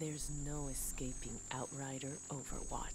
There's no escaping Outrider Overwatch.